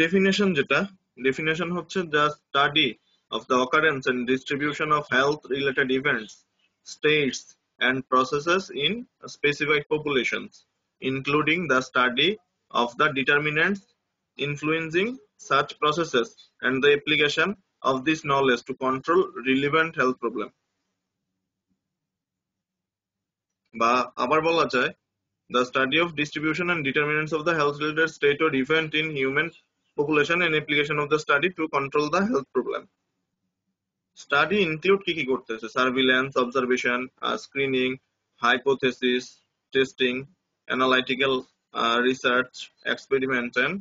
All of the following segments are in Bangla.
ডেফিনেশন যেটা ডেফিনেশন হচ্ছে the study of the occurrence and distribution of health related events, states and processes in specified populations, including the study of the determinants influencing such processes and the application of this knowledge to control relevant health problem. বা আবার বলা যায় the study of distribution and determinants of the health related state or event in human population and application of the study to control the health problem. Study include কি কি করতেছে? Surveillance observation screening hypothesis testing analytical research experiment and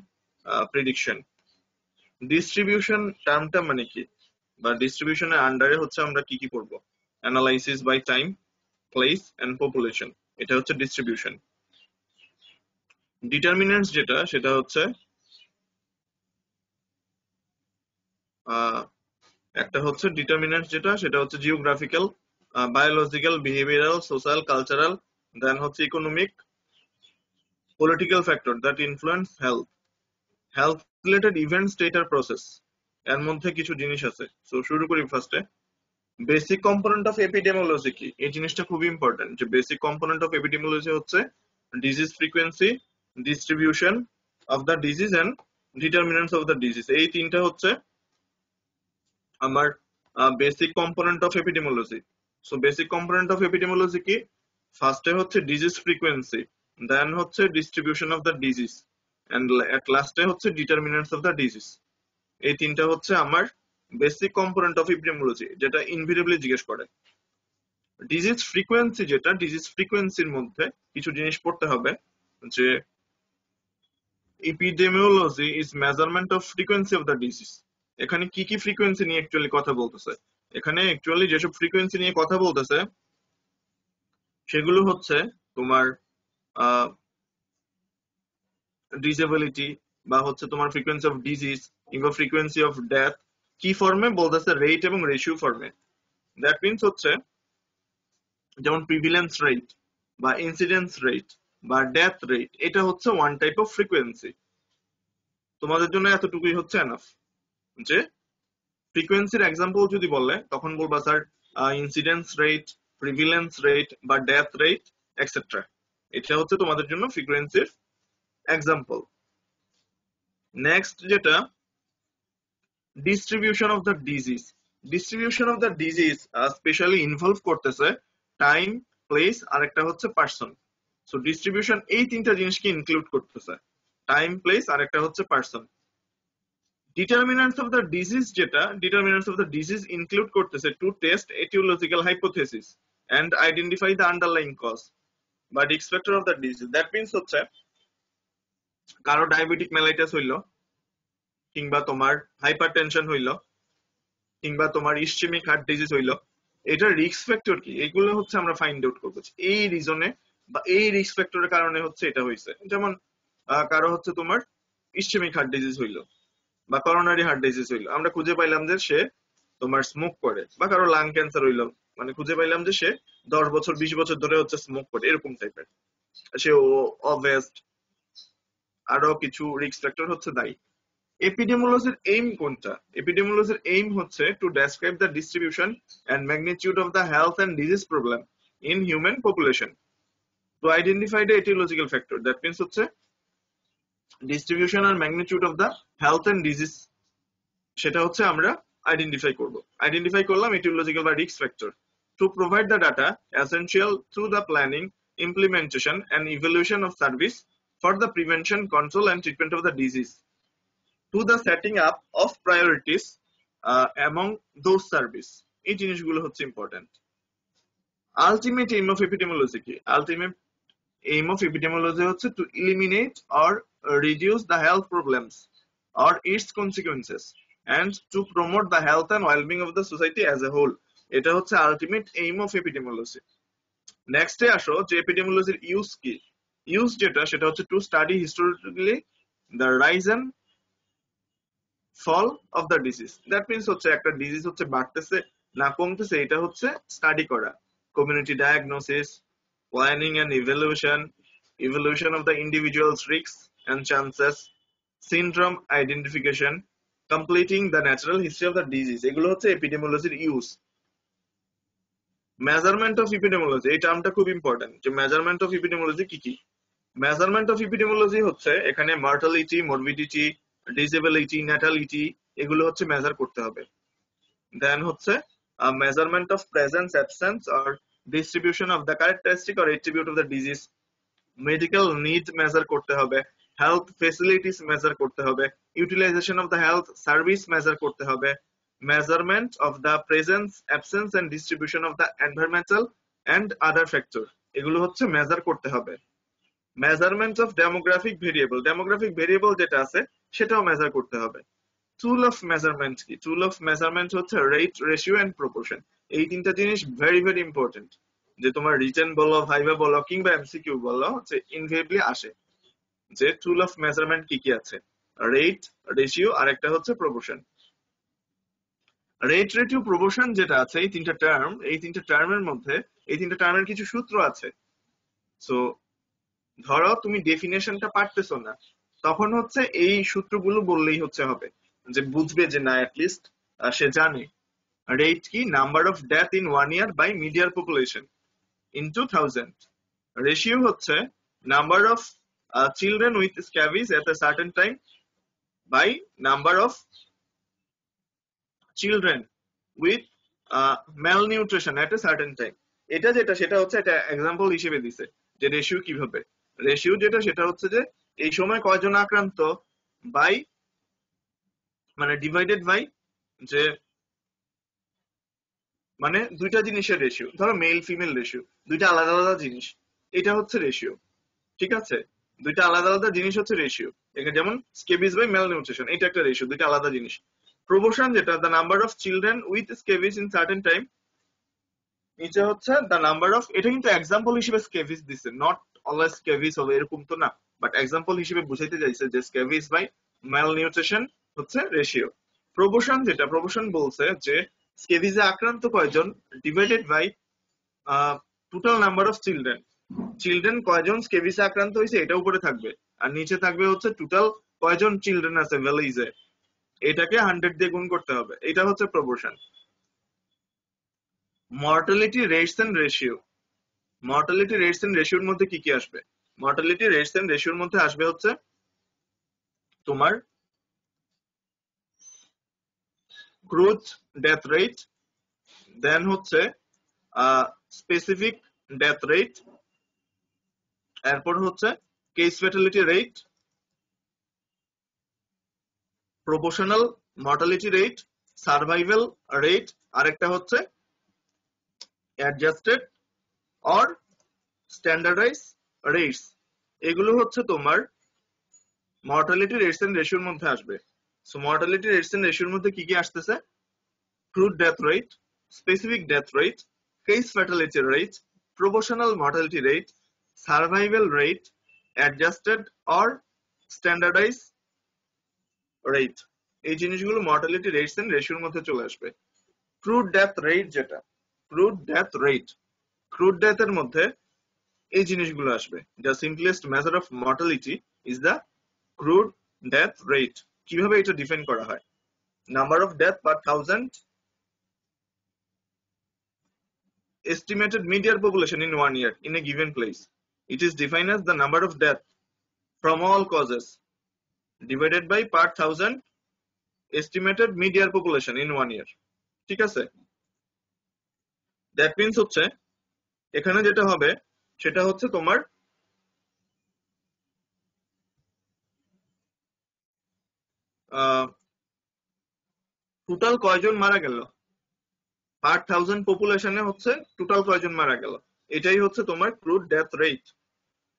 prediction distribution টার্মটা মানে কি? বা ডিস্ট্রিবিউশনের আন্ডারে হচ্ছে আমরা কি কি করব? Analysis by time place and population এটা হচ্ছে ডিস্ট্রিবিউশন ডিটারমিনেন্টস যেটা, সেটা হচ্ছে একটা হচ্ছে ডিটারমিনেন্ট যেটা, সেটা হচ্ছে geographical biological behavioural social cultural then হচ্ছে economic political factor that influence health health related state R process এর মধ্যে কিছু জিনিস আছে। সো শুরু করি ফার্স্টে বেসিক কম্পোনেন্ট অফ এপিডেমিওলজি কি? এই জিনিসটা খুবই ইম্পর্টেন্ট যে বেসিক কম্পোনেন্ট অফ এপিডেমিওলজি হচ্ছে disease frequency distribution of the disease and determinants of the disease এই তিনটা হচ্ছে আমার basic component of epidemiology so basic component of epidemiology কি? ফার্স্টে হচ্ছে ডিজিজ ফ্রিকোয়েন্সি দেন হচ্ছে distribution of the disease and at লাস্টে হচ্ছে ডিটারমিনেন্টস অফ দ্য ডিজিজ এই তিনটা হচ্ছে আমার বেসিক কম্পোনেন্ট অফ এপিডেমিওলজি যেটা ইনভিটেবলি জিজ্ঞেস করে। ডিজিজ ফ্রিকোয়েন্সি যেটা ডিজিজ ফ্রিকোয়েন্সির মধ্যে কিছু জিনিস পড়তে হবে, যে epidemiology is measurement of frequency of the disease এখানে কি কি ফ্রিকোয়েন্সি নিয়ে অ্যাকচুয়ালি কথা বলতেছে? এখানে অ্যাকচুয়ালি যেসব ফ্রিকোয়েন্সি নিয়ে কথা বলতেছে, সেগুলো হচ্ছে তোমার ডিসেবিলিটি বা হচ্ছে তোমার ফ্রিকোয়েন্সি অফ ডিজিজ কিংবা ফ্রিকোয়েন্সি অফ ডেথ কি ফর্মে বলতেছে রেট এবং রেশিও ফর্মে দ্যাট মিনস হচ্ছে যেমন প্রিভিলেন্স রেট বা ইনসিডেন্স রেট বা ডেথ রেট এটা হচ্ছে ওয়ান টাইপ অফ ফ্রিকোয়েন্সি তোমাদের জন্য এতটুকুই হচ্ছে এনাফ যে ফ্রিকোয়েন্সির এক্সাম্পল যদি বলে, তখন বলবা, sir incidence rate prevalence rate বা ডেথ রেট এক্সেট্রা এটা হচ্ছে তোমাদের জন্য ফ্রিকোয়েন্সির এক্সাম্পল নেক্সট যেটা distribution of the disease distribution of the disease specially involve করতেছে টাইম প্লেস আর একটা হচ্ছে পার্সন সো ডিস্ট্রিবিউশন এই তিনটা জিনিসকে ইনক্লুড করতেছে। টাইম প্লেস আর একটা হচ্ছে person determinants of the disease যেটা determinants of the disease include করতেছে to test aetiological hypothesis and identify the underlying cause বা risk factor of the disease that means হচ্ছে, কারও ডায়াবেটিক মেলাইটাস হইল, কিংবা তোমার হাইপার টেনশন হইল, কিংবা তোমার ইসচেমিক হার্ট ডিজিজ হইল, এটা রিস্ক ফ্যাক্টর কি? এগুলো হচ্ছে আমরা ফাইন্ড আউট করব। এই রিজনে বা এই রিস্ক ফ্যাক্টরের কারণে হচ্ছে এটা হয়েছে যেমন কারও হচ্ছে তোমার ইসচেমিক হার্ট ডিজিজ হইল। বা করোনারি হার্ট ডিজিজ হইল। আমরা খুঁজে পাইলাম যে সে তোমার স্মোক করে বা কারও লাং ক্যান্সার হইল। মানে খুঁজে পাইলাম যে সে দশ বছর, বিশ বছর ধরে হচ্ছে স্মোক করে, এরকম টাইপের সে অবেস্ট আরও কিছু রিস্ক ফ্যাক্টর হচ্ছে দায়ী। এপিডেমোলজির এইম কোনটা? এপিডেমোলজির এইম হচ্ছে to describe the distribution and magnitude of the health and disease problem in human population to identify the aetiological factor that means হচ্ছে distribution R magnitude of the health and disease সেটা হচ্ছে আমরা আইডেন্টিফাই করব। আইডেন্টিফাই করলাম এটিওলজিক্যাল বা risk factor to provide the data essential through the planning implementation and evaluation of service for the prevention, control and treatment of the disease to the setting up of priorities uh, those service. এই জিনিসগুলো হচ্ছে important ultimate aim of epidemiology কি? আলটিমেট এইম অফ এপিডেমোলজি হচ্ছে to eliminate or reduce the health problems or its consequences and to promote the health and wellbeing of the society as a whole এটা হচ্ছে আলটিমেট এইম অফ এপিডেমোলজি নেক্সটে আসো, যে এপিডেমোলজির ইউজ কি? ইউজ যেটা, সেটা হচ্ছে to study historically the rise and fall of the disease that means হচ্ছে একটা ডিজিজ হচ্ছে বাড়তেছে, না কমতেছে, এটা হচ্ছে স্টাডি করা। Community diagnosis planning and evaluation evaluation of the individuals risk and chances syndrome identification, completing the natural history of the disease. এগুলো হচ্ছে এপিডেমিওলজির ইউজ মেজারমেন্ট অফ ইপিডেমোলজি এই টার্মটা খুব ইম্পর্টেন্ট যে মেজারমেন্ট অফ ইপিডেমোলজি কি কি? মেজারমেন্ট অফ ইপিডেমোলজি হচ্ছে এখানে মার্টালিটি মরবিডিটি ডিসেবিলিটি ন্যাটালিটি এগুলো হচ্ছে মেজার করতে হবে। দেন হচ্ছে measurement of presence absence or distribution of the characteristic or attribute of the disease medical need measure করতে হবে। হেলথ ফেসিলিটিস মেজার করতে হবে utilisation of the health service measure করতে হবে measurement of the presence absence and distribution of the environmental and other factor, এগুলো হচ্ছে মেজার করতে হবে। Measurement of demographic variable demographic variable যেটা আছে, সেটাও মেজার করতে হবে। টুল অফ মেজারমেন্ট কি? টুল অফ মেজারমেন্ট হচ্ছে রেট রেশিও এন্ড প্রপোর্শন এই তিনটা জিনিস ভেরি ভেরি ইম্পর্টেন্ট যে তোমার রিটেন বলো ভাইভা বলো, কিংবা এমসিকিউ বলো যে ইনভেবলি আসে। যে টুল অফ মেজারমেন্ট কি কি আছে? রেট রেশিও আর একটা হচ্ছে প্রপোর্শন রেট রেটিও প্রবোশন যেটা আছে, এই তিনটা টার্ম এই তিনটা টার্মের মধ্যে, এই তিনটা টার্মের কিছু সূত্র আছে। সো ধরো তুমি ডেফিনেশনটা পারতেছো না, তখন হচ্ছে এই সূত্রগুলো বললেই হচ্ছে হবে। যে বুঝবে যে না অ্যাটলিস্ট সে জানে। রেট কি? Number of death in one year by midyear population into thousand ratio হচ্ছে number of children with scabies at a certain time by number of children with uh, malnutrition at a certain time. এটা যেটা সেটা হচ্ছে একটা এক্সাম্পল হিসেবে দিছে যে রেশিও কীভাবে। রেশিও যেটা সেটা হচ্ছে যে এই সময় কয়জন আক্রান্ত বাই মানে ডিভাইডেড বাই যে মানে দুইটা জিনিসের রেশিও ধরো মেল ফিমেল রেশিও দুইটা আলাদা আলাদা জিনিস। এটা হচ্ছে রেশিও ঠিক আছে? দুইটা আলাদা আলাদা জিনিস হচ্ছে রেশিও এখানে যেমন স্কেবিস বাই মেল নিউট্রিশন এটা একটা রেশিও দুইটা আলাদা জিনিস। প্রপোর্শন যেটা the number of children with scabies in certain time নিচে হচ্ছে দ্য নাম্বার অফ এটা কিন্তু এক্সাম্পল হিসেবে স্কেভিস দিছে নট অলওয়েজ স্কেভিস হবে, এরকম তো না। বাট এক্সাম্পল হিসেবে বুঝাইতে চাইছে যে স্কেভিস বাই মেল নিউট্রিশন হচ্ছে রেশিও প্রপোর্শন যেটা প্রপোর্শন বলছে যে স্কেভিসে আক্রান্ত কয়জন divided by total number of children children কয়জন স্কেভিসে আক্রান্ত হয়েছে এটা উপরে থাকবে। আর নিচে থাকবে হচ্ছে টোটাল কয়জন চিলড্রেন আছে ভ্যালিজে এটাকে হান্ড্রেড দিয়ে গুণ করতে হবে। এটা হচ্ছে proportion mortality rates and ratio mortality rates and রেশিওর মধ্যে কি কি আসবে? মর্টালিটি রেটস এন্ড রেশিওর মধ্যে আসবে হচ্ছে তোমার ক্রুজ ডেথ রেট দেন হচ্ছে স্পেসিফিক ডেথ রেট এরপর হচ্ছে case fatality rate proportional mortality rate survival rate আরেকটা হচ্ছে অ্যাডজাস্টেড অর স্ট্যান্ডার্ডাইজ রেটস এগুলো হচ্ছে তোমার মর্টালিটি রেটস এন্ড রেশিওর মধ্যে আসবে। সো মর্টালিটি রেটস এন্ড রেশিওর মধ্যে কি কি আসতেছে? Crude death rate specific death rate case fatality rate proportional mortality rate survival rate adjusted or standardise rate এই জিনিসগুলো মর্টালিটি রেটস এন্ড রেশিওর মধ্যে চলে আসবে। ক্রুড ডেথ রেট যেটা crude death rate crude death এর মধ্যে এই জিনিসগুলো আসবে। The simplest measure of mortality is the crude death rate কীভাবে এটা ডিফাইন করা হয়? Number of death per thousand estimated median population in one year, in a given place. It is defined as the number of death from all causes divided by per thousand estimated median population in one year. ঠিক আছে দ্যাট মিনস হচ্ছে এখানে যেটা হবে সেটা হচ্ছে তোমার টোটাল কয়জন মারা গেল পার থাউজেন্ড পপুলেশনে হচ্ছে টোটাল কয়জন মারা গেল এটাই হচ্ছে তোমার crude death rate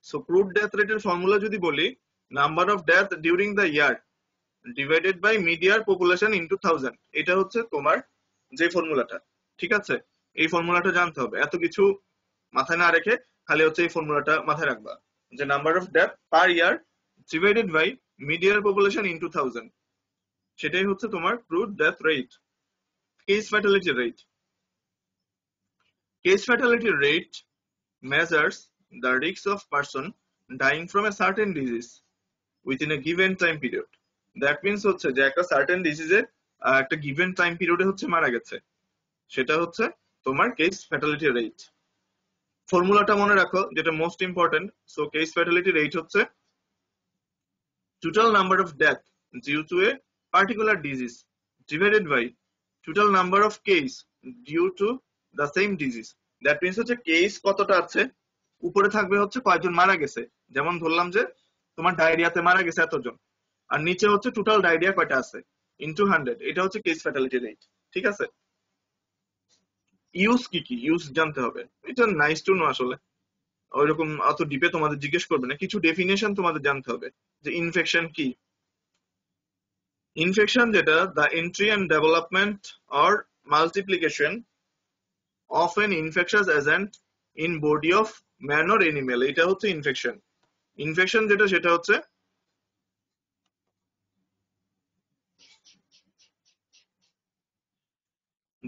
so crude death রেটের ফর্মুলা যদি বলি number of death during the year divided by midyear population into thousand এটা হচ্ছে তোমার যে ফর্মুলাটা ঠিক আছে? এই ফর্মুলাটা জানতে হবে। এত কিছু মাথায় না রেখে খালি হচ্ছে এই ফর্মুলাটা মাথায় রাখবা। যে number of death per year divided by midyear population into thousand সেটাই হচ্ছে তোমার crude death rate case fatality rate Case fatality rate measures the risk of person dying from a certain disease within a given time period that means হচ্ছে যে একটা সার্টেন ডিজিজে একটা গিভেন টাইম পিরিয়ডে হচ্ছে মারা গেছে। সেটা হচ্ছে তোমার কেস ফ্যাটালিটি রেট ফর্মুলাটা মনে রাখো, যেটা most important so case fatality rate হচ্ছে total number of death due to a particular disease divided by total number of case due to the same disease that means হচ্ছে কেস কতটা আছে? উপরে থাকবে হচ্ছে কয়জন মারা গেছে। যেমন ধরলাম যে, তোমার ডায়রিয়াতে মারা গেছে এতজন। আর নিচে হচ্ছে টোটাল ডায়রিয়া কয়টা আছে? ইনটু হান্ড্রেড এটা হচ্ছে কেস ফ্যাটালিটি রেট ঠিক আছে? ইউজ কি কি? ইউজ জানতে হবে। এটা নাইস টু নো আসলে। ওইরকম অত ডিপে তোমাদের জিজ্ঞেস করবে না। কিছু ডেফিনেশন তোমাদের জানতে হবে। যে ইনফেকশন কি? ইনফেকশন যেটা the entry and development or multiplication of an infectious agent in body of man or animal এটা হচ্ছে ইনফেকশন ইনফেকশন যেটা, সেটা হচ্ছে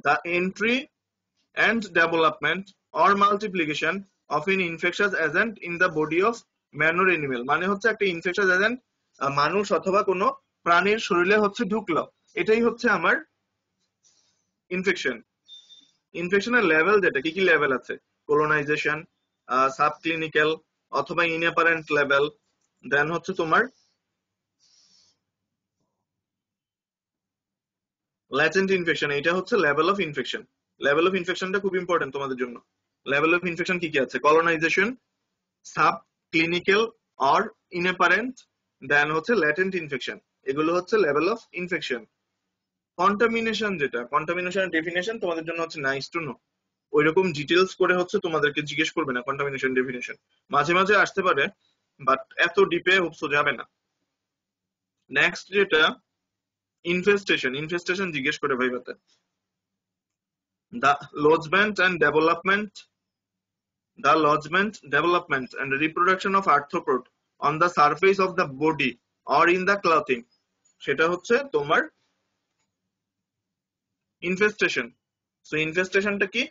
the entry and development or multiplication of an infectious agent in the body of man or animal. মানে হচ্ছে একটা ইনফেকশাস এজেন্ট মানুষ অথবা কোনো প্রাণীর শরীরে হচ্ছে ঢুকলো। এটাই হচ্ছে আমার ইনফেকশন ইনফেকশনের লেভেল যেটা, কি কি লেভেল আছে? কোলোনাইজেশন সাব ক্লিনিক্যাল অথবা ইনঅ্যাপারেন্ট লেভেল দেন হচ্ছে তোমার ল্যাটেন্ট ইনফেকশন এটা হচ্ছে level of infection level of ইনফেকশনটা খুব ইম্পর্টেন্ট তোমাদের জন্য। লেভেল অফ ইনফেকশন কি কি আছে? Colonisation subclinical or inapparent then হচ্ছে ল্যাটেন্ট ইনফেকশন এগুলো হচ্ছে লেভেল অফ ইনফেকশন কন্টামিনেশন যেটা কন্টামিনেশনের ডেফিনেশন তোমাদের জন্য হচ্ছে নাইস টু নো ওইরকম ডিটেলস করে হচ্ছে তোমাদেরকে জিজ্ঞেস করবে না কন্টামিনেশন ডেফিনেশন মাঝে মাঝে আসতে পারে বাট এত ডিপে উপসো যাবে না। নেক্সট যেটা ইনফেস্টেশন ইনফেস্টেশন জিজ্ঞেস করে ভাইবাতে the lodgement and development, the lodgement, development and reproduction of arthropod on the surface of the body or in the clothing সেটা হচ্ছে তোমার ইনফেস্টেশন সো ইনফেস্টেশনটা কি?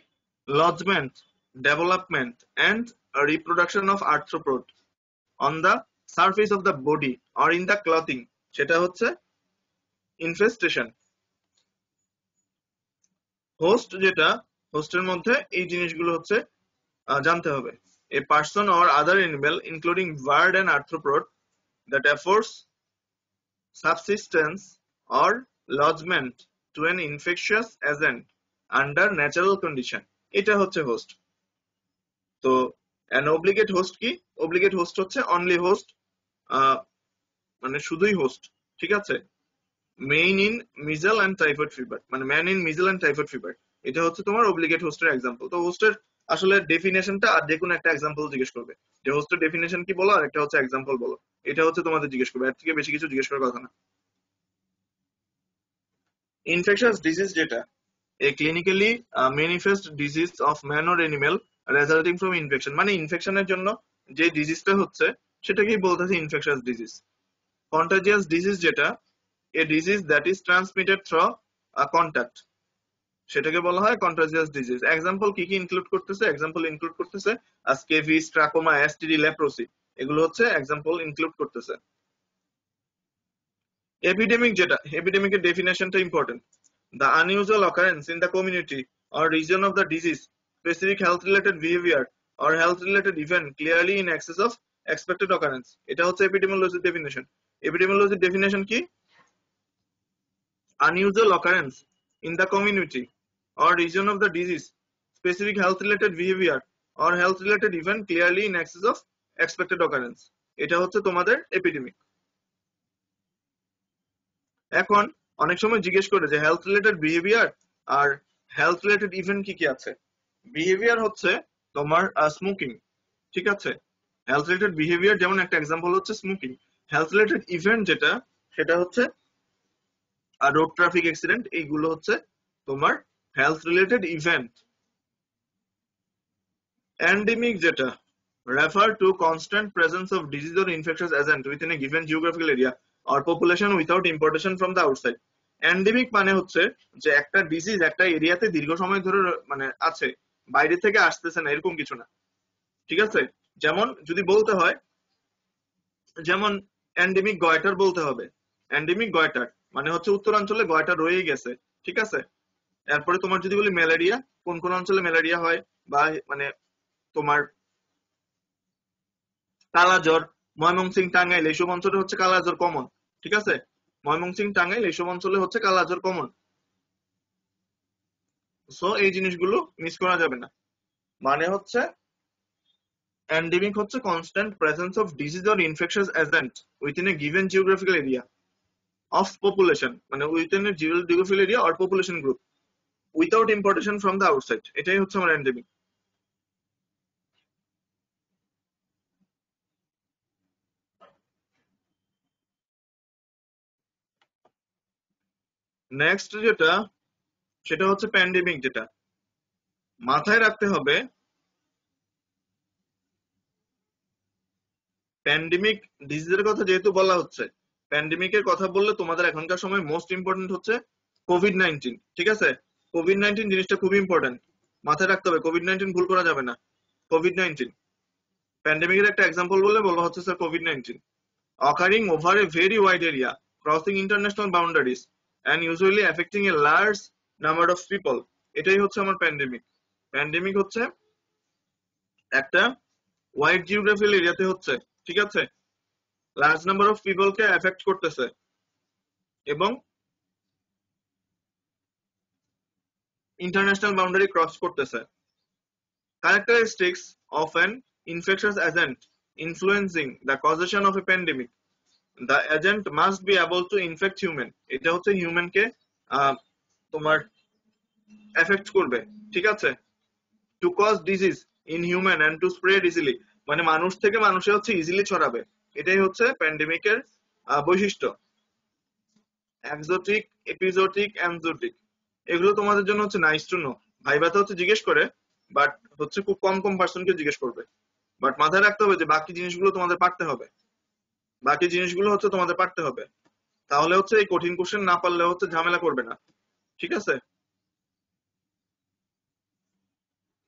Lodgement development, and reproduction of arthropod on the surface of the body or in the clothing. সেটা হচ্ছে ইনফেস্টেশন হোস্ট যেটা হোস্টের মধ্যে এই জিনিসগুলো হচ্ছে জানতে হবে। A person or other animal including bird and arthropod that affords subsistence or lodgement to an infectious agent under natural condition এটা হচ্ছে হোস্ট তো অ্যান অব্লিগেট হোস্ট কি? অব্লিগেট হোস্ট হচ্ছে অনলি হোস্ট মানে শুধুই হোস্ট ঠিক আছে? Man in measles and typhoid fever মানে man in measles and typhoid fever এটা হচ্ছে তোমার অব্লিগেট হোস্টের এক্সাম্পল তো হোস্টের আসলে ডেফিনেশনটা আর যে কোনো একটা এক্সাম্পল জিজ্ঞেস করবে। যে হোস্টের ডেফিনেশন কি বলো, আর একটা হচ্ছে এক্সাম্পল বলো। এটা হচ্ছে তোমাদের জিজ্ঞেস করবে। এর থেকে বেশি কিছু জিজ্ঞেস করার কথা না। ইনফেকশাস ডিজিজ যেটা a clinically manifest disease of man or animal resulting from infection মানে ইনফেকশনের জন্য যে ডিজিজটা হচ্ছে, সেটাকেই বলতেছে ইনফেকশাস ডিজিজ কন্টাজিয়াস ডিজিজ যেটা a disease that is transmitted through contact সেটাকে বলা হয় কন্টাজিয়াস ডিজিজ এক্সাম্পল কি কি ইনক্লুড করতেছে? এক্সাম্পল ইনক্লুড করতেছে স্কেভিস ট্রাকোমা এসটিডি লেপ্রোসি এগুলো হচ্ছে এক্সাম্পল ইনক্লুড করতেছে। এপিডেমিক যেটা এপিডেমিকের ডেফিনেশনটা important the unusual occurrence in the community or region of the disease specific health related behaviour or health related event clearly in excess of expected occurrence এটা হচ্ছে এপিডেমিওলজির ডেফিনেশন এপিডেমিওলজির ডেফিনেশন কি? Unusual occurrence in the community or region of the disease, specific health related behavior or health related event clearly in excess of expected occurrence. এটা হচ্ছে তোমাদের এপিডেমিক এখন অনেক সময় জিজ্ঞেস করে যে হেলথ রিলেটেড বিহেভিয়ার আর হেলথ রিলেটেড ইভেন্ট কি কি আছে? বিহেভিয়ার হচ্ছে তোমার স্মোকিং ঠিক আছে? হেলথ রিলেটেড বিহেভিয়ার যেমন একটা এক্সাম্পল হচ্ছে স্মোকিং হেলথ রিলেটেড ইভেন্ট যেটা, সেটা হচ্ছে আর রোড ট্রাফিক অ্যাক্সিডেন্ট এইগুলো হচ্ছে তোমার হেলথ রিলেটেড ইভেন্ট এন্ডেমিক যেটা, refer to constant presence of disease or infectious agent within a given geographical area or population without importation from the outside. Endemic মানে হচ্ছে যে একটা ডিজিজ একটা এরিয়াতে দীর্ঘ সময় ধরে মানে আছে, বাইরে থেকে আসতেছে না, এরকম কিছু না। ঠিক আছে? যেমন যদি বলতে হয়, যেমন এন্ডেমিক গয়টার বলতে হবে। এন্ডেমিক গয়টার মানে হচ্ছে উত্তরাঞ্চলে গয়টার রয়ে গেছে। ঠিক আছে? এরপরে তোমার যদি বলি ম্যালেরিয়া কোন কোন অঞ্চলে ম্যালেরিয়া হয়? বা মানে তোমার কালাজ্বর ময়মনসিং টাঙ্গাইল, এইসব অঞ্চলে হচ্ছে কালাজর কমন, ঠিক আছে? ময়মনসিং টাঙ্গাইল, এইসব অঞ্চলে হচ্ছে কালাজর কমন। সো এই জিনিসগুলো মিস করা যাবে না। মানে হচ্ছে এন্ডেমিক হচ্ছে constant presence of disease or infectious agent within a given geographical area of population মানে within a area or group without importation from the outside এটাই হচ্ছে আমার এন্ডেমিক নেক্সট যেটা, সেটা হচ্ছে প্যান্ডেমিক যেটা। মাথায় রাখতে হবে প্যান্ডেমিক ডিজিজের কথা যেহেতু বলা হচ্ছে প্যান্ডেমিকের কথা বললে তোমাদের এখনকার সময় মোস্ট ইম্পর্টেন্ট হচ্ছে কোভিড নাইন্টিন ঠিক আছে? কোভিড নাইন্টিন জিনিসটা খুব ইম্পর্টেন্ট মাথায় রাখতে হবে কোভিড নাইন্টিন ভুল করা যাবে না। কোভিড নাইন্টিন প্যান্ডেমিকের একটা এক্সাম্পল বললে বলা হচ্ছে sir COVID nineteen occurring over a very wide area crossing international boundaries and usually affecting a large number of people এটাই হচ্ছে আমার প্যান্ডেমিক প্যান্ডেমিক হচ্ছে একটা ওয়াইড জিওগ্রাফিক্যাল এরিয়াতে হচ্ছে ঠিক আছে লার্জ নাম্বার অফ পিপলকে এফেক্ট করতেছে এবং ইন্টারন্যাশনাল বাউন্ডারি ক্রস করতেছে characteristics of an infectious agent influencing the causation of a pandemic agent must be able to infect human. এটা হচ্ছে হিউম্যান কে আহ, তোমার করবে ঠিক আছে? টু হিউম্যান টু মানে মানুষ থেকে মানুষে হচ্ছে ইজিলি ছড়াবে। এটাই হচ্ছে প্যান্ডেমিকের বৈশিষ্ট্য। এক্সোটিক এপিজোটিক অ্যানজোটিক এগুলো তোমাদের জন্য হচ্ছে নাইস টু নো ভাইবাতে হচ্ছে জিজ্ঞেস করে বাট হচ্ছে খুব কম কম পার্সনকে জিজ্ঞেস করবে। বাট মাথায় রাখতে হবে যে বাকি জিনিসগুলো তোমাদের পারতে হবে। বাকি জিনিসগুলো হচ্ছে তোমাদের পারতে হবে। তাহলে হচ্ছে এই কঠিন কোশ্চেন না পারলে হচ্ছে ঝামেলা করবে না। ঠিক আছে?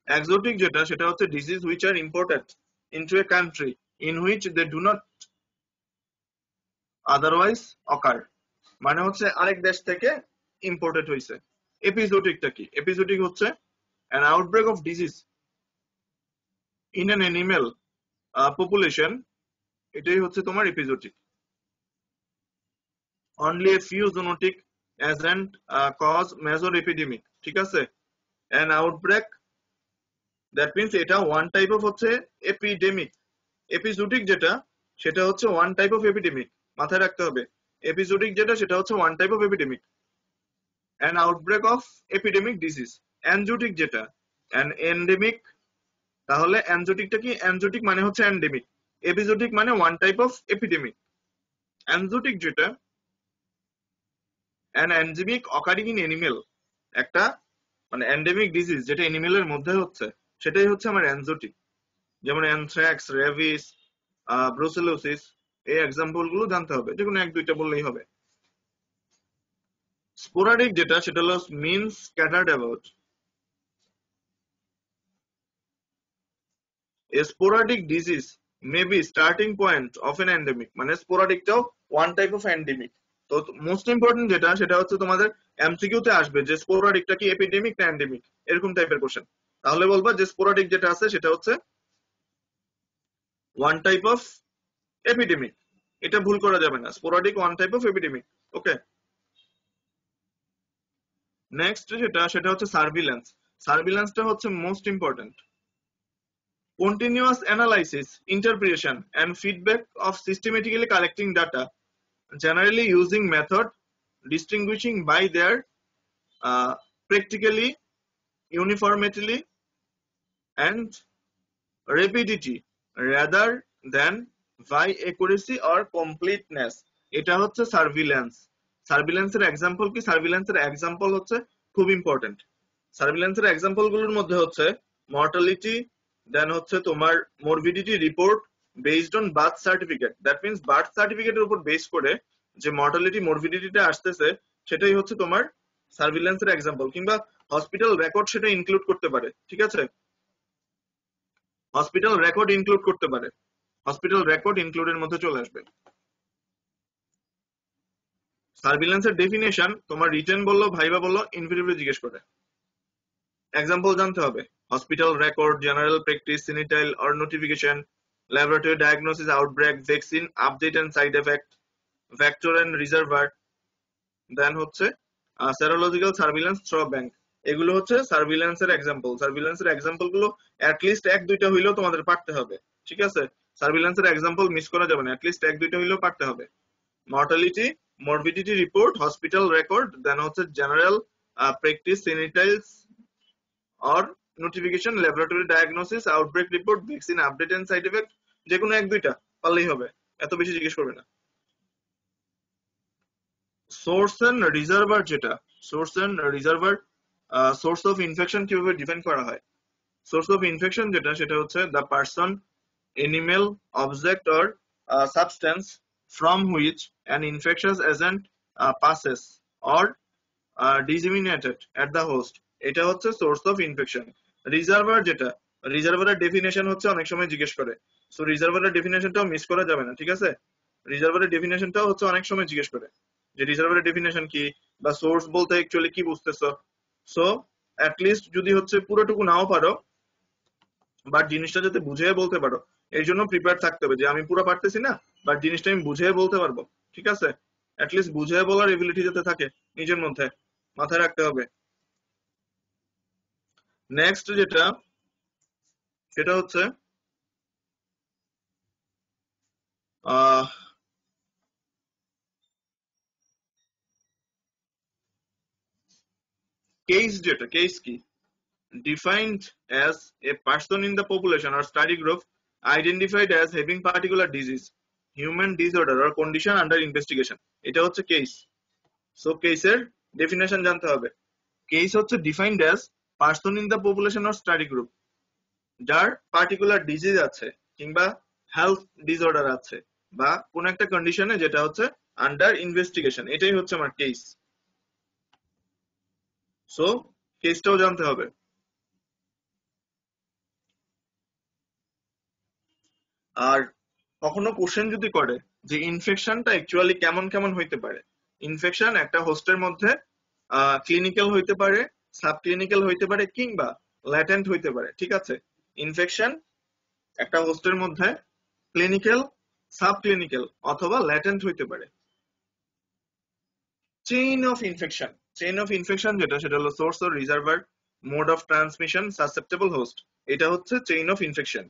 এক্সোটিক যেটা সেটা হচ্ছে disease which are imported into a country in which they do not otherwise occur মানে হচ্ছে আরেক দেশ থেকে ইম্পোর্টেড হয়েছে এপিজোটিকটা কি? এপিজোটিক হচ্ছে outbreak of disease in an animal uh, population এটাই হচ্ছে তোমার epizootic only a few zoonotic agent cause major epidemic ঠিক আছে? অ্যান আউটব্রেক দ্যাট মিনস এটা ওয়ান টাইপ অফ হচ্ছে এপিডেমিক এপিজোটিক যেটা, সেটা হচ্ছে ওয়ান টাইপ অফ এপিডেমিক মাথায় রাখতে হবে। এপিজোটিক যেটা, সেটা হচ্ছে one type of epidemic an outbreak of epidemic disease enzootic যেটা। অ্যান এন্ডেমিক তাহলে অ্যানজোটিকটা কি? অ্যানজোটিক মানে হচ্ছে অ্যান্ডেমিক এপিজোটিক মানে one type of epidemic enzootic যেটা an endemic occurring in animal একটা মানে এন্ডেমিক ডিজিজ যেটা এনিমেলের মধ্যে হচ্ছে, সেটাই হচ্ছে আমার অ্যানজোটিক যেমন অ্যানথ্রাক্স রেভিস ব্রোসেলোসিস এই এক্সাম্পলগুলো জানতে হবে, যে কোনো এক, দুইটা বললেই হবে। স্পোরাডিক যেটা, সেটা হলো means scattered about A sporadic disease may be starting point of an endemic মানে স্পোরাডিকটাও ওয়ান টাইপ অফ এন্ডেমিক তো মোস্ট ইম্পর্টেন্ট যেটা, সেটা হচ্ছে তোমাদের এমসিকিউ তে আসবে যে স্পোরাডিকটা কি এপিডেমিক না এন্ডেমিক এরকম টাইপের কোশ্চেন তাহলে বলবা যে স্পোরাডিক যেটা আছে, সেটা হচ্ছে ওয়ান টাইপ অফ এপিডেমিক এটা ভুল করা যাবে না sporadic one type of epidemic okay next যেটা, সেটা হচ্ছে সার্ভিল্যান্স সার্ভিল্যান্সটা হচ্ছে most important continuous analysis, interpretation, and feedback of systematically collecting data, generally using method distinguishing by their uh, practically, uniformity, and rapidity rather than by accuracy or completeness. এটা হচ্ছে সার্ভিল্যান্স সার্ভিল্যান্সের এক্সাম্পল কি সার্ভিল্যান্সের এক্সাম্পল হচ্ছে খুব ইম্পর্টেন্ট সার্ভিল্যান্সের এক্সাম্পলগুলোর মধ্যে হচ্ছে মর্টালিটি দেন হচ্ছে তোমার morbidity report based on birth certificate that means birth সার্টিফিকেটের উপর বেস করে যে মর্টালিটি মরবিডিটিটা আসতেছে, সেটাই হচ্ছে তোমার সার্ভিল্যান্সের এক্সাম্পল কিংবা হসপিটাল রেকর্ড সেটা ইনক্লুড করতে পারে, ঠিক আছে? হসপিটাল রেকর্ড ইনক্লুড করতে পারে। হসপিটাল রেকর্ড ইনক্লুডের মধ্যে চলে আসবে। সার্ভিলেন্সের ডেফিনেশন তোমার রিটেন বলল, ভাইবা বলল ইনভিটেবলি জিজ্ঞেস করে। এক্সাম্পল জানতে হবে। Hospital record general practice sentinel or notification laboratory diagnosis outbreak vaccine update and side effect vector and reservoir then হচ্ছে সেরোলজিক্যাল সার্ভিলেন্স থ্রো ব্যাংক এগুলো হচ্ছে সার্ভিলেন্সের এক্সাম্পল সার্ভিলেন্সের এক্সাম্পলগুলো অ্যাটলিস্ট এক দুইটা হইলেও তোমাদের পারতে হবে। ঠিক আছে? সার্ভিলেন্সের এক্সাম্পল মিস করা যাবে না। অ্যাটলিস্ট এক দুইটা হইলেও পারতে হবে। Mortality morbidity report hospital record then হচ্ছে general uh, practice sanitize notification laboratory diagnosis outbreak report vaccine update and side effect যে কোনো এক, দুইটা, পারলেই হবে। এত বেশি জিজ্ঞেস করবে না। সোর্স এন্ড রিজার্ভার যেটা source and reservoir source of infection কীভাবে ডিফাইন করা হয়? সোর্স অফ ইনফেকশন যেটা, সেটা হচ্ছে the person animal object or substance from which an infectious agent passes or disseminated at the host এটা হচ্ছে সোর্স অফ ইনফেকশন রিজার্ভার যেটা রিজার্ভারের ডেফিনেশন হচ্ছে অনেক সময় জিজ্ঞেস করে। সো রিজার্ভারের ডেফিনেশনটাও মিস করা যাবে না, ঠিক আছে? রিজার্ভারের ডেফিনেশনটাও হচ্ছে অনেক সময় জিজ্ঞেস করে যে রিজার্ভারের ডেফিনেশন কি? বা সোর্স বলতে অ্যাকচুয়ালি কি বুঝতেছো? সো লিস্ট যদি হচ্ছে পুরোটুকু নাও পারো বাট জিনিসটা যাতে বুঝে বলতে পারো, এর জন্য প্রিপেয়ার থাকতে হবে যে, আমি পুরো পারতেছি না বাট জিনিসটা আমি বুঝে বলতে পারব, ঠিক আছে? অ্যাটলিস্ট বুঝে বলার এবিলিটি যাতে থাকে, নিজের মধ্যে, মাথায় রাখতে হবে। নেক্সট যেটা সেটা হচ্ছে কেস যেটা কেস কি defined as a person in the population or study group identified as having particular disease, human disorder or condition under investigation. এটা হচ্ছে কেস সো কেসের ডেফিনেশন জানতে হবে কেস হচ্ছে defined as person in the population or study group, যার পার্টিকুলার ডিজিজ আছে কিংবা হেলথ ডিসঅর্ডার আছে বা কোন একটা কন্ডিশনে যেটা হচ্ছে আন্ডার ইনভেস্টিগেশন এটাই হচ্ছে আমার কেস সো কেসটাও জানতে হবে। আর কখনো কোশ্চেন যদি করে যে ইনফেকশনটা অ্যাকচুয়ালি কেমন কেমন হইতে পারে ইনফেকশন একটা হোস্টের মধ্যে ক্লিনিক্যাল হইতে পারে সাব ক্লিনিক্যাল হইতে পারে কিংবা ল্যাটেন্ট হইতে পারে, ঠিক আছে? ইনফেকশন একটা হোস্টের মধ্যে ক্লিনিক্যাল সাব ক্লিনিক্যাল অথবা ল্যাটেন্ট হইতে পারে। Chain of infection chain of infection যেটা, সেটা হলো source or reservoir mode of transmission susceptible host এটা হচ্ছে চেইন অফ ইনফেকশন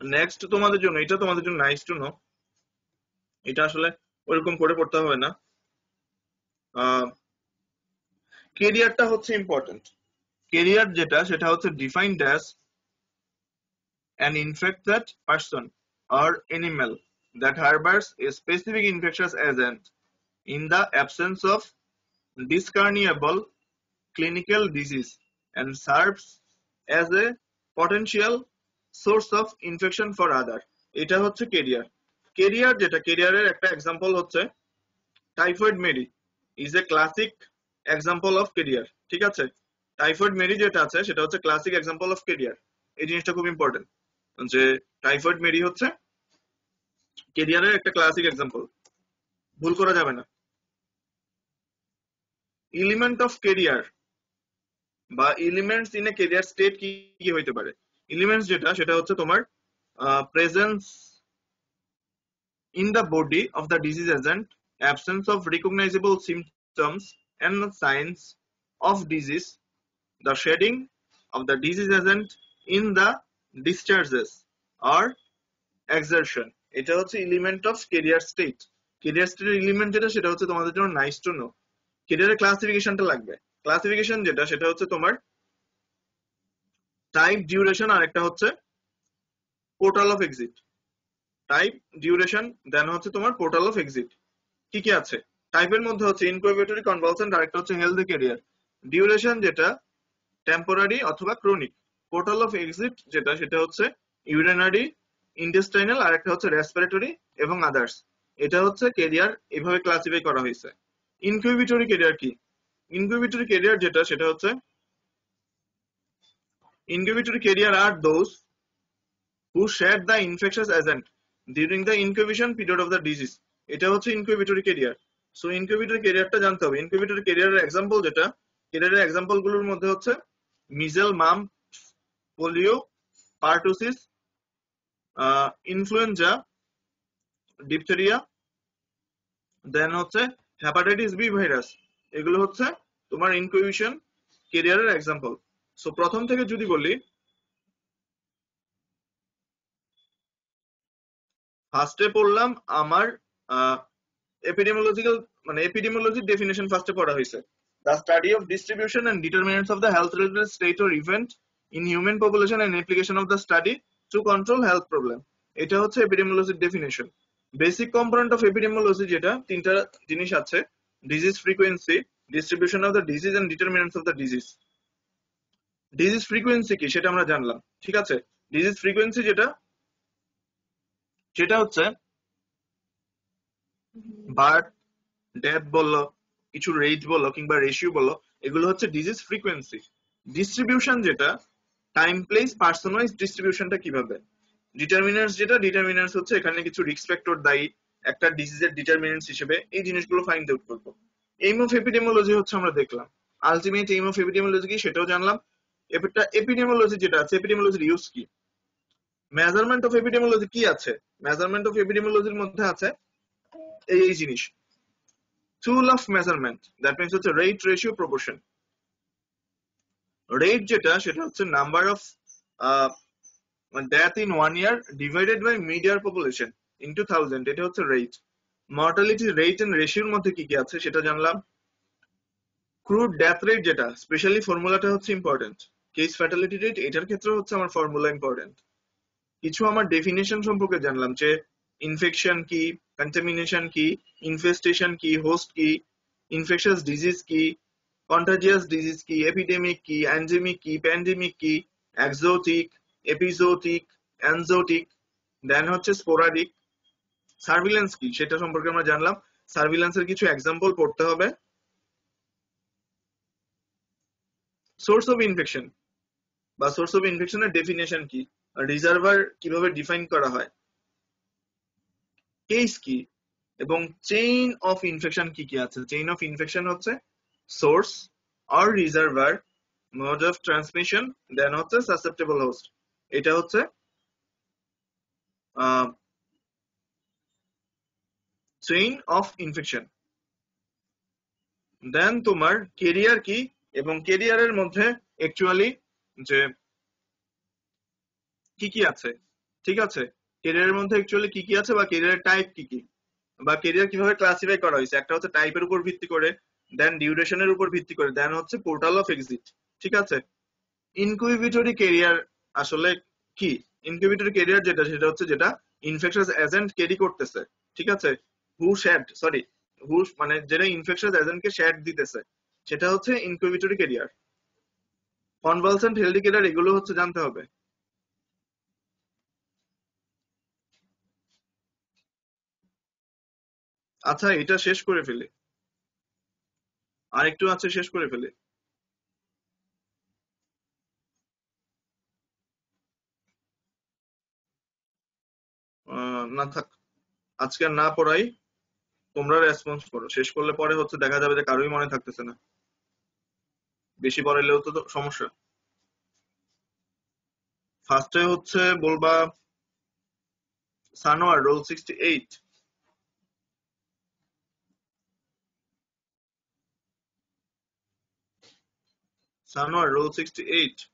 নেক্সট তোমাদের জন্য, এটা তোমাদের জন্য নাইস টু নো এটা আসলে ওইরকম করে পড়তে হবে না। ক্যারিয়ারটা হচ্ছে ইম্পর্টেন্ট ক্যারিয়ার যেটা, সেটা হচ্ছে defined as an infected person R animal that harbours a specific infectious agent in the absence of discernible clinical disease and serves as a potential source of infection for other এটা হচ্ছে ক্যারিয়ার কেরিয়ার যেটা ক্যারিয়ারের একটা এক্সাম্পল হচ্ছে typhoid medic is a classic example of carrier ঠিক আছে? টাইফয়েড মেরি যেটা আছে, সেটা হচ্ছে ক্লাসিক এক্সাম্পল অফ কেরিয়ার এই জিনিসটা খুব ইম্পর্টেন্ট যে টাইফয়েড মেরি হচ্ছে কেরিয়ারের একটা ক্লাসিক এক্সাম্পল ভুল করা যাবে না। এলিমেন্ট অফ কেরিয়ার বা elements in a carrier state কি কি হইতে পারে? এলিমেন্টস যেটা, সেটা হচ্ছে তোমার presence in the body of the disease agent absence of recognisable symptoms and signs of disease the shedding of the disease agent in the discharges R excretion এটা হচ্ছে element of carrier state carrier স্টেটের এলিমেন্ট যেটা, সেটা হচ্ছে তোমাদের জন্য নাইস টু নো কেরিয়ারের ক্লাসিফিকেশনটা লাগবে। ক্লাসিফিকেশন যেটা, সেটা হচ্ছে তোমার টাইপ ডিউরেশন আর একটা হচ্ছে portal of exit type duration then হচ্ছে তোমার পোর্টাল অফ এক্সিট কি কি আছে? টাইপের মধ্যে হচ্ছে ইনকুবেটরি কনভালসেন্ট আর একটা হচ্ছে হেলদি ক্যারিয়ার ডিউরেশন যেটা টেম্পোরারি অথবা ক্রনিক পোর্টাল অফ এক্সিট যেটা, সেটা হচ্ছে ইউরিনারি ইন্টেস্টাইনাল আর একটা হচ্ছে রেসপিরেটরি এবং আদার্স এটা হচ্ছে কেরিয়ার এভাবে ক্লাসিফাই করা হয়েছে। ইনকিউবিটরি কেরিয়ার কি? ইনকিউবিটরি কেরিয়ার যেটা, সেটা হচ্ছে Incubatory carrier are those who share the infectious agent during the incubation period of the disease এটা হচ্ছে ইনকিউবেটরি কেরিয়ার সো ইনকিউবেটরি কেরিয়ারটা জানতে হবে। ইনকিউবেটরি কেরিয়ারের এক্সাম্পল যেটা কেরিয়ারের এক্সাম্পলগুলোর মধ্যে হচ্ছে মিজেল মাম polio pertussis influenza diphtheria then হচ্ছে হেপাটাইটিস বি ভাইরাস এগুলো হচ্ছে তোমার ইনকিউবেশন কেরিয়ারের এক্সাম্পল সো প্রথম থেকে যদি বলি ফার্স্টে পড়লাম আমার এপিডেমিওলজিক্যাল মানে এপিডেমিওলজির ডেফিনেশন ফার্স্টে পড়া হয়েছে। The study of distribution and determinants of the health related state or event in human population and application of the study to control health problem এটা হচ্ছে এপিডেমিওলজির definition basic component of epidemiology যেটা, তিনটা জিনিস আছে। Disease frequency distribution of the disease and determinants of the disease disease frequency কি, সেটা আমরা জানলাম। ঠিক আছে? ডিজিজ ফ্রিকোয়েন্সি যেটা, সেটা হচ্ছে বার্থ ডেথ বলল, কিছু রেট বলো কিংবা রেশিও বলো এগুলো হচ্ছে ডিজিজ ফ্রিকোয়েন্সি ডিস্ট্রিবিউশন যেটা টাইম প্লেস পার্সোনালাইজ ডিস্ট্রিবিউশনটা কীভাবে? ডিটারমিনার্স যেটা ডিটারমিনার্স হচ্ছে এখানে কিছু রিস্ক ফ্যাক্টর দায়ী, একটা ডিজিজের ডিটারমিনেন্টস হিসেবে এই জিনিসগুলো ফাইন্ড আউট করব। এইম অফ এপিডেমোলজি হচ্ছে আমরা দেখলাম। আলটিমেট এইম অফ এপিডেমোলজি কি সেটাও জানলাম। এবারটা এপিডেমোলজি যেটা আছে এপিডেমোলজির ইউজ কি? মেজারমেন্ট অফ এপিডেমোলজি কি আছে? মেজারমেন্ট অফ এপিডেমোলজির মধ্যে আছে এই জিনিস। Tool of measurement that means হচ্ছে রেট রেশিও প্রপোর্শন রেট যেটা, সেটা হচ্ছে number of death in one year divided by mid year population into thousand এটা হচ্ছে রেট মর্টালিটি রেট এন্ড রেশিওর মধ্যে কি কি আছে, সেটা জানলাম। ক্রুড ডেথ রেট যেটা স্পেশালি ফর্মুলাটা হচ্ছে ইম্পর্টেন্ট কেস ফ্যাটালিটি রেট এটার ক্ষেত্রে হচ্ছে আমার ফর্মুলা ইম্পর্টেন্ট কিছু আমার ডেফিনেশন সম্পর্কে জানলাম, যে ইনফেকশন কি কন্টামিনেশন কি ইনফেস্টেশন কি হোস্ট কি ইনফেকশাস ডিজিজ কি কন্টাজিয়াস ডিজিজ কি এপিডেমিক কি অ্যান্ডেমিক কি প্যান্ডেমিক কি এক্সোটিক এপিজোটিক অ্যানজোটিক দেন হচ্ছে স্পোরাডিক সার্ভিলেন্স কি সেটা সম্পর্কে আমরা জানলাম। সার্ভিলেন্সের কিছু এক্সাম্পল পড়তে হবে। সোর্স অফ ইনফেকশন বা সোর্স অফ ইনফেকশনের ডেফিনেশন কি? রিজার্ভার কীভাবে ডিফাইন করা হয়? কেস কি? এবং চেইন অফ ইনফেকশন কি কি আছে? চেইন অফ ইনফেকশন হচ্ছে source or reservoir mode of transmission then হচ্ছে সাসেপ্টেবল হোস্ট এটা হচ্ছে চেইন অফ ইনফেকশন দেন তোমার কেরিয়ার কি? এবং কেরিয়ারের মধ্যে অ্যাকচুয়ালি যে, কি কি আছে? ঠিক আছে? কেরিয়ারের মধ্যে অ্যাকচুয়ালি কি কি আছে বা কেরিয়ারের টাইপ কি কি? বা কেরিয়ার কীভাবে ক্লাসিফাই করা হয়েছে? একটা হচ্ছে টাইপের উপর ভিত্তি করে দেন ডিউরেশনের উপর ভিত্তি করে দেন হচ্ছে পোর্টাল অফ এক্সিট ঠিক আছে? ইনকিউবেটরি কেরিয়ার আসলে কি? ইনকিউবেটরি কেরিয়ার যেটা, সেটা হচ্ছে যেটা ইনফেকশাস এজেন্ট ক্যারি করতেছে, ঠিক আছে? হু শ্যাড সরি হু মানে যেটা ইনফেকশাস এজেন্টকে শ্যাড দিতেছে, সেটা হচ্ছে incubatory carrier convalescent healthy carrier এগুলো হচ্ছে জানতে হবে। আচ্ছা এটা শেষ করে ফেলি। আর একটু আছে, শেষ করে ফেলি। না থাক। আজকে না পড়াই, তোমরা রেসপন্স করো। শেষ করলে পরে হচ্ছে দেখা যাবে যে কারোই মনে থাকতেছে না। বেশি পড়াইলেও তো সমস্যা। ফার্স্টে হচ্ছে বলবা, Sanwar roll sixty eight Sanwar, roll 68.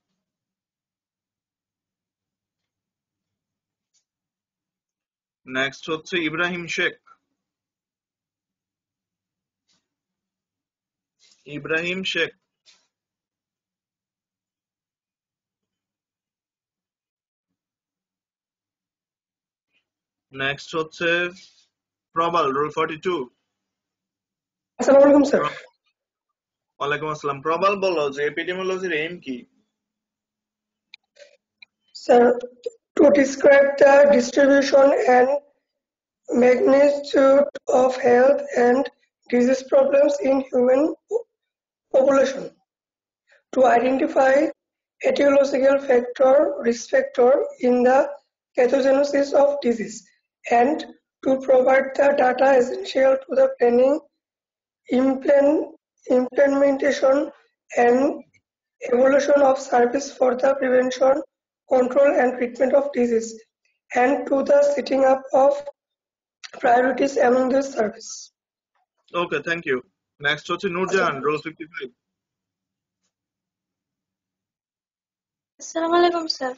Next হচ্ছে ইব্রাহিম শেখ ইব্রাহিম শেখ নেক্সট হচ্ছে প্রবাল রোল ফর্টি টু আসসালামু আলাইকুম স্যার প্রবাল বলো যে এপিডেমিওলজির এম কি Sir, to describe the distribution and magnitude of health and disease problems in human population. To identify etiological factor, risk factor in the pathogenesis of disease and to provide the data essential to the planning, implement, implementation, and evolution of service for the prevention, control, and treatment of disease, and to the setting up of priorities among the service. Okay, thank you. Next হচ্ছে নূরজাহান রোল ফিফটি ফাইভ আসসালামু আলাইকুম স্যার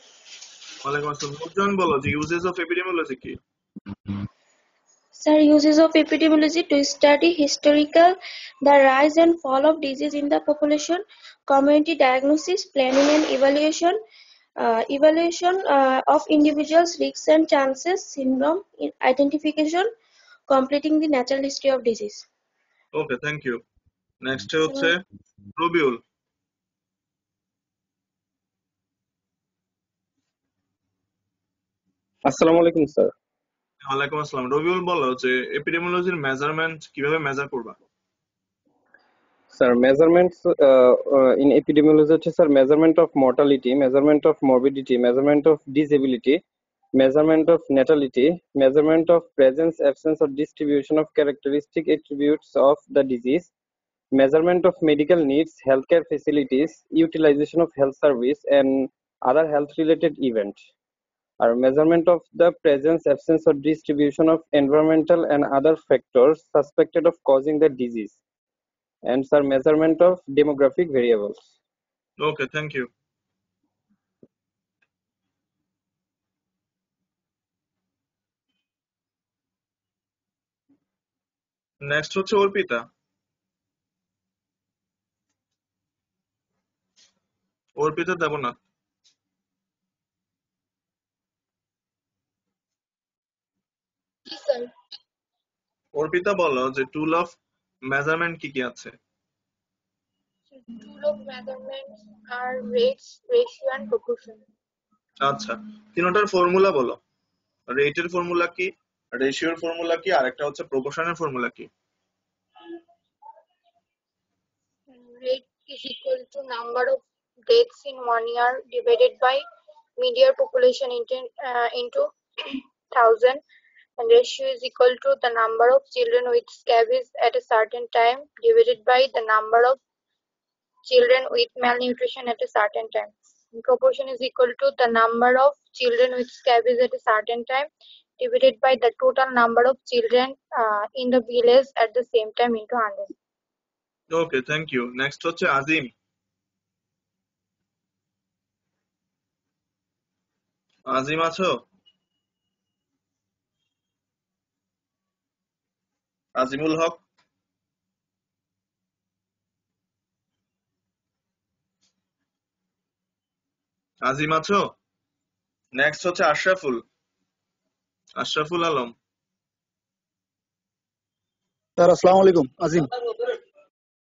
ওয়ালাইকুম আসসালাম নূরজাহান বলো যে ইউজেস অফ এপিডেমিওলজি কি Sir, uses of epidemiology to study historical the rise and fall of disease in the population, community diagnosis, planning and evaluation, uh, evaluation uh, of individuals' risks and chances, syndrome in- identification, completing the natural history of disease. Okay thank you next হচ্ছে রবিউল আসসালামু আলাইকুম স্যার ওয়ালাইকুম আসসালাম রবিউল বলো যে এপিডেমিওলজির মেজারমেন্ট কীভাবে মেজার করবা স্যার মেজারমেন্টস ইন এপিডেমিওলজি হচ্ছে sir measurement of mortality measurement of morbidity measurement of disability measurement of natality, measurement of presence, absence, or distribution of characteristic attributes of the disease, measurement of medical needs, healthcare facilities, utilization of health service, and other health-related events. Or measurement of the presence, absence, or distribution of environmental and other factors suspected of causing the disease. And sir, measurement of demographic variables. Okay thank you next হচ্ছে অর্পিতা অর্পিতা দেবনাথ অর্পিতা বলো যে টুল অফ মেজারমেন্ট কি কি আছে? টুল অফ মেজারমেন্ট আর রেট রেশিও আচ্ছা ফর্মুলা বলো। রেটের ফর্মুলা কি রেশিওর ফর্মুলা কি আর একটা হচ্ছে প্রপোর্শনের ফর্মুলা কি? Rate number of deaths in one year divided by mid year population into thousand ratio is equal to the number of children with scabies at a certain time divided by the number of children with malnutrition at a certain time. And proportion is equal to the number of children with scabies at a certain time divided by the total number of children uh, in the village at the same time into 100. Okay thank you next হচ্ছে আজিম আজিম আছো আজিমুল হক। আজিম আছো? নেক্সট হচ্ছে আশরাফুল। আশরাফুল আলম। স্যার আসসালামু আলাইকুম। আজিম।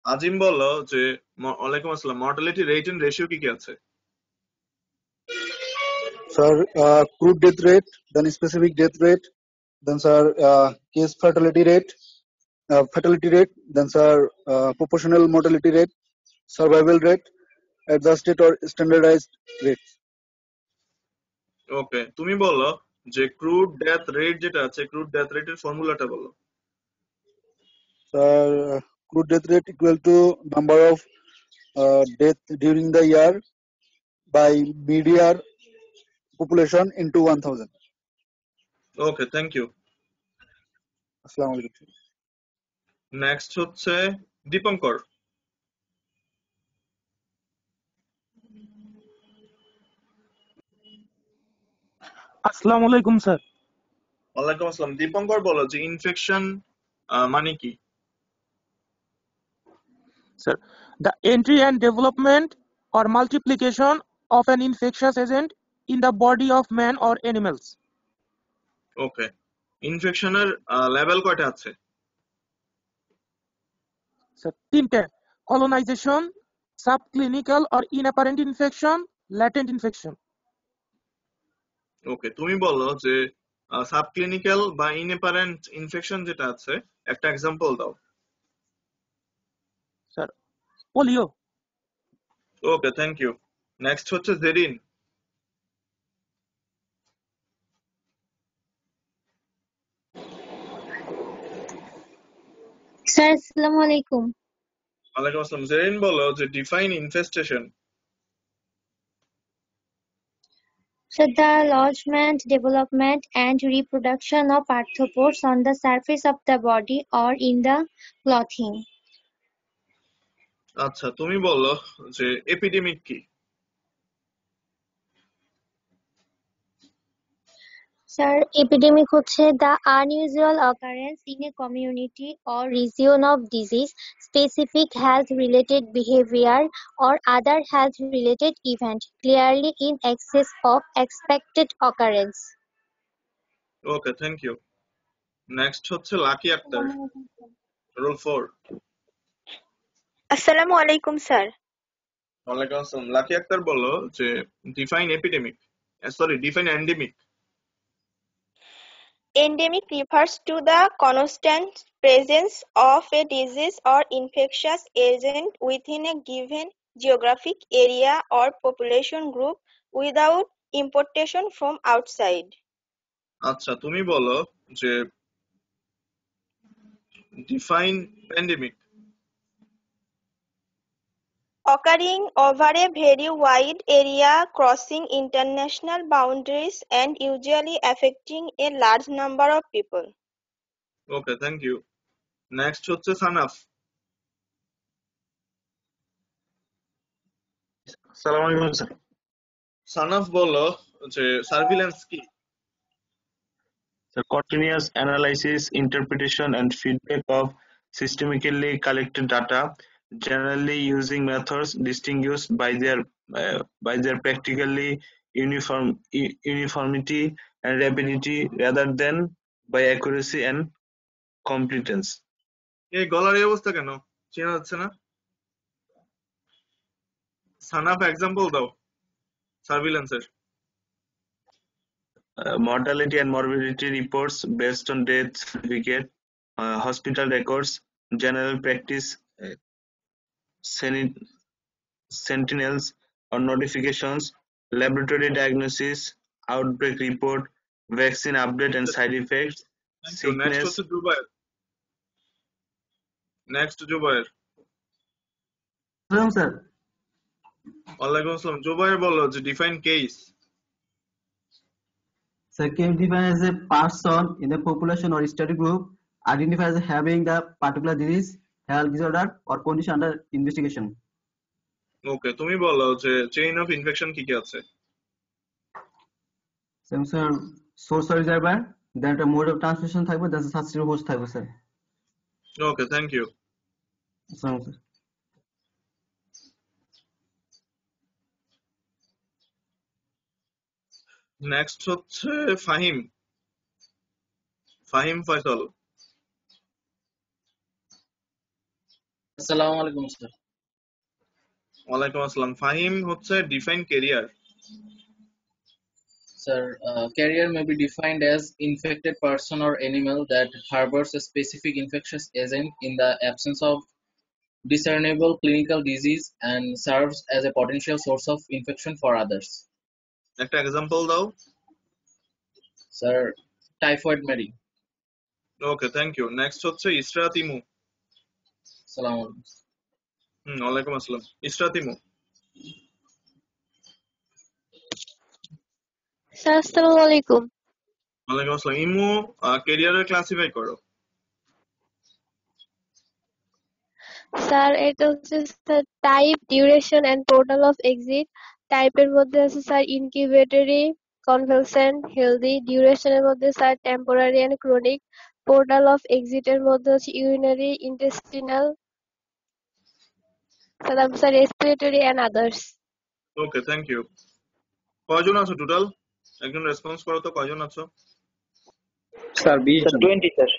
আজিম বলল যে ওয়ালাইকুম আসসালাম। মর্টালিটি রেট এন্ড রেশিও কি কি আছে? Sir crude death rate then specific death rate then sir case fertility rate fertility rate then sir proportional mortality rate survival rate adjusted or standardised rate okay তুমি বলো যে ক্রুড ডেথ রেট যেটা আছে ক্রুড ডেথ রেটের ফর্মুলাটা বলো। Sir crude death rate equal to number of death during the year by mid year population into one thousand okay thank you আসসালামু আলাইকুম নেক্সট হচ্ছে দীপঙ্কর। আসসালামু আলাইকুম স্যার। আসসালাম। দীপঙ্কর বলো যে ইনফেকশন মানে কি? Sir the entry and development or multiplication of an infectious agent in the body of man or animals okay ইনফেকশনের level কয়টা আছে? তিনটে colonization sub clinical infection okay তুমি বলো যে সাব ক্লিনিক্যাল বা ইনঅ্যাপারেন্ট ইনফেকশন যেটা আছে একটা এক্সাম্পল দাও। Sir polio okay thank you next হচ্ছে জেরিন স্যার আসসালামু আলাইকুম ওয়ালাইকুম আসসালাম জেরিন বলো যে define infestation So the lodgement, development and reproduction of arthropods on the surface of the body or in the clothing. আচ্ছা তুমি বলো যে এপিডেমিক কি স্যার এপিডেমিক হচ্ছে the unusual occurrence in a community or region of disease specific health related behaviour or other health related event clearly in excess of expected occurrence okay thank you next হচ্ছে লাকি আক্তার রোল ফোর আসসালামু আলাইকুম স্যার ওয়ালাইকুম আসসালাম। লাকি আক্তার বলো যে define epidemic sorry define endemic Endemic refers to the constant presence of a disease or infectious agent within a given geographic area or population group without importation from outside. আচ্ছা তুমি বলো যে define pandemic Occurring over a very wide area, crossing international boundaries, and usually affecting a large number of people. Okay thank you next হচ্ছে সানাফ সালাম আলাইকুম স্যার সানাফ বলো যে সার্ভিলেন্স কি The continuous analysis, interpretation, and feedback of systemically collected data, generally using methods distinguished by their uh, by their practically uniform u- uniformity and rapidity, rather than by accuracy and competence. এই গলার এই অবস্থা কেন চেনা যাচ্ছে না সানাফ এক্সাম্পল দাও সার্ভিলেন্সের Uh, mortality and morbidity reports based on death certificate, uh, hospital records, general practice, uh, seni- sentinels or notifications, laboratory diagnosis, outbreak report, vaccine update and side effects, sickness, হচ্ছে জুবায়ের নেক্সট জুবায়ের স্যার ওয়ালাইকুম আসসালাম জুবায়ের বলো যে define case Sir, can define as a person in a population or study group identified as having the particular disease, health disorder or condition under investigation okay তুমি বলো যে চেইন অফ ইনফেকশন কি কি আছে? Sir source or reservoir then একটা মোড অফ ট্রান্সমিশন থাকবে দেন সাসটিভ হোস্ট থাকবে sir okay thank you sir next হচ্ছে ফাহিম। ফাহিম ফয়সল। আসসালামু আলাইকুম স্যার ওয়ালাইকুম আসসালাম ফাহিম হচ্ছে define carrier Sir, uh, carrier may be defined as infected person or animal that harbors a specific infectious agent in the absence of discernible clinical disease and serves as a potential source of infection for others. একটা এক্সাম্পল দাও Sir, typhoid Mary. Okay thank you next হচ্ছে ইসরাত ইমু হুম ওয়ালাইকুম আসসালাম। স্যার আসসালামু আলাইকুম। ওয়ালাইকুম আসসালাম। ইমু কেরিয়ারে ক্লাসিফাই করো। স্যার এটা হচ্ছে sir type duration and portal of exit টাইপের মধ্যে আছে স্যার ইনকিউবেটরি কনভালসেন্ট হেলদি ডিউরেশনের মধ্যে sir temporary and chronic portal of এক্সিটের মধ্যে হচ্ছে urinary intestinal sir sir, respiratory and others. Okay thank you কয়জন আছো টোটাল একজন রেসপন্স করো তো কয়জন আছো? স্যার বিশ জন। Twenty sir